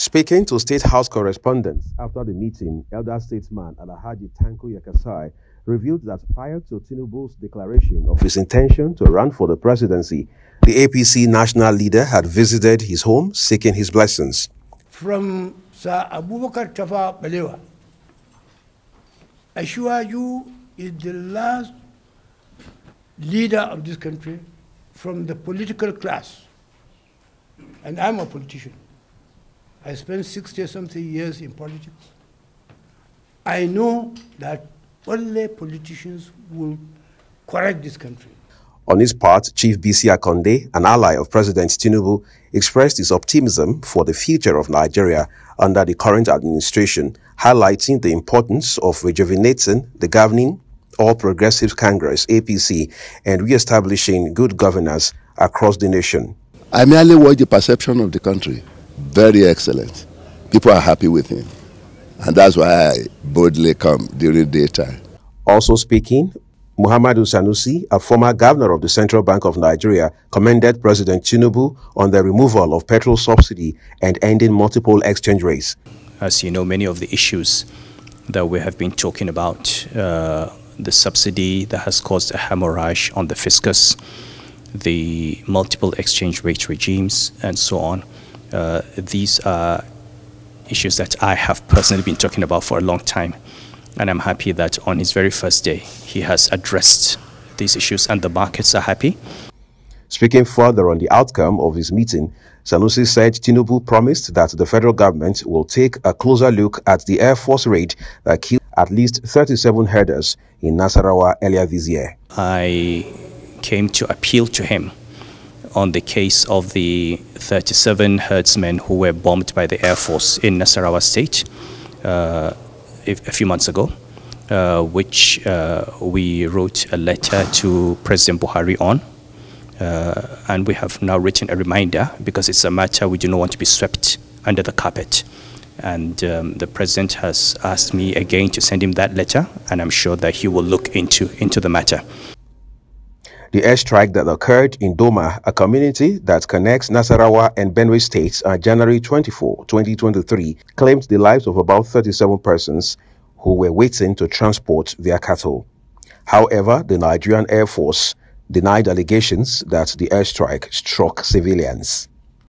Speaking to State House correspondents after the meeting, elder statesman Alhaji Tanko Yakasai revealed that prior to Tinubu's declaration of his intention to run for the presidency, the APC national leader had visited his home seeking his blessings. From Sir Abubakar Tafawa Balewa, I assure you is the last leader of this country from the political class. And I'm a politician. I spent 60 something years in politics. I know that only politicians will correct this country. On his part, Chief Bisi Akande, an ally of President Tinubu, expressed his optimism for the future of Nigeria under the current administration, highlighting the importance of rejuvenating the governing All Progressives Congress APC and re-establishing good governance across the nation. I merely watch the perception of the country very excellent. People are happy with him. And that's why I boldly come during daytime. Also speaking, Muhammadu Sanusi, a former governor of the Central Bank of Nigeria, commended President Tinubu on the removal of petrol subsidy and ending multiple exchange rates. As you know, many of the issues that we have been talking about, uh, the subsidy that has caused a hemorrhage on the fiscus, the multiple exchange rate regimes, and so on, uh, Uh, these are issues that I have personally been talking about for a long time. And I'm happy that on his very first day, he has addressed these issues and the markets are happy. Speaking further on the outcome of his meeting, Sanusi said Tinubu promised that the federal government will take a closer look at the Air Force raid that killed at least 37 herders in Nasarawa earlier this year. I came to appeal to him on the case of the 37 herdsmen who were bombed by the Air Force in Nasarawa State uh, a, few months ago, uh, which uh, we wrote a letter to President Buhari on. Uh, and we have now written a reminder because it's a matter we do not want to be swept under the carpet. And um, the president has asked me again to send him that letter, and I'm sure that he will look into, into the matter. The airstrike that occurred in Doma, a community that connects Nasarawa and Benue states on January 24, 2023, claimed the lives of about 37 persons who were waiting to transport their cattle. However, the Nigerian Air Force denied allegations that the airstrike struck civilians.